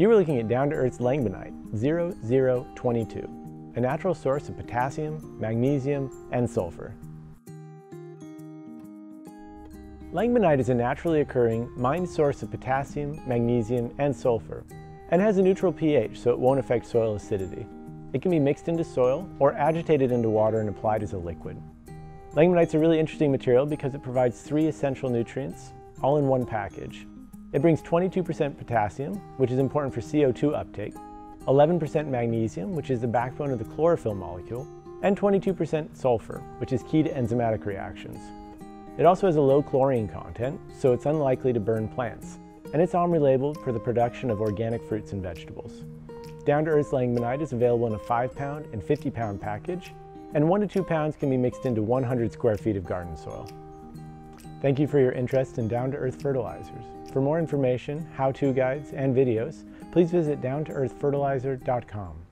You were looking at Down to Earth's Langbeinite 0022, a natural source of potassium, magnesium, and sulfur. Langbeinite is a naturally occurring mined source of potassium, magnesium, and sulfur, and has a neutral pH so it won't affect soil acidity. It can be mixed into soil or agitated into water and applied as a liquid. Langbeinite is a really interesting material because it provides three essential nutrients, all in one package. It brings 22% potassium, which is important for CO2 uptake, 11% magnesium, which is the backbone of the chlorophyll molecule, and 22% sulfur, which is key to enzymatic reactions. It also has a low chlorine content, so it's unlikely to burn plants, and it's OMRI labeled for the production of organic fruits and vegetables. Down to Earth's Langbeinite is available in a 5 pound and 50 pound package, and 1 to 2 pounds can be mixed into 100 square feet of garden soil. Thank you for your interest in Down to Earth fertilizers. For more information, how-to guides, and videos, please visit downtoearthfertilizer.com.